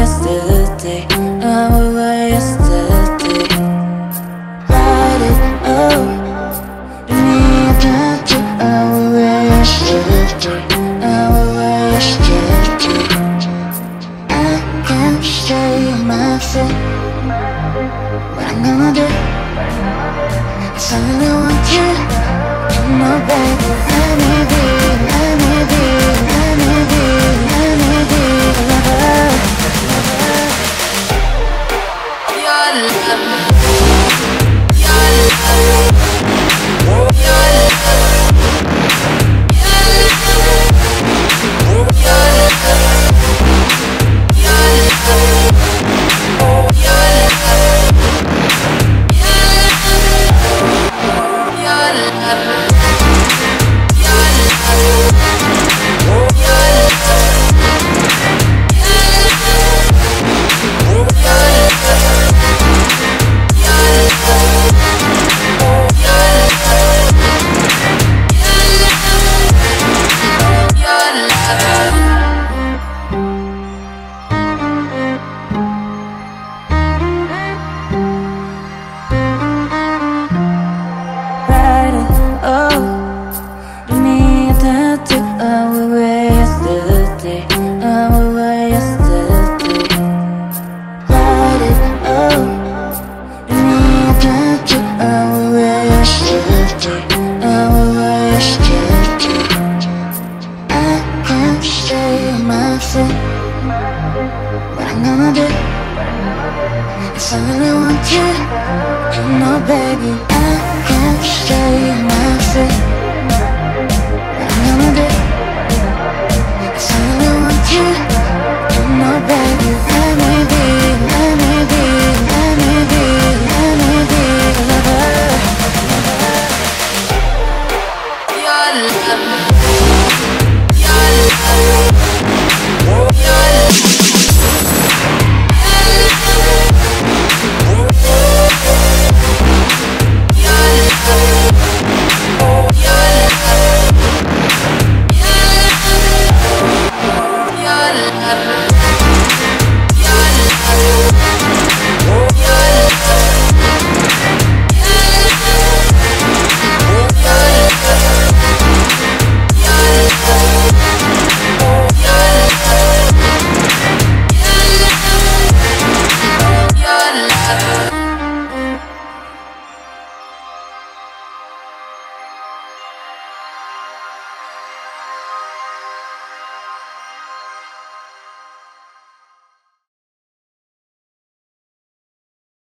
yesterday. Oh, we were yesterday. Light it up. Need oh, we were yesterday. Oh, we were yesterday. I can't show you my feet. What I'm gonna do? Really want you. You know, baby, we were yesterday we were yesterday Friday, oh Don't need that oh, we were yesterday we were yesterday I can't show you my feet What I'm gonna do I want you You know, baby, I can't show you my feet love.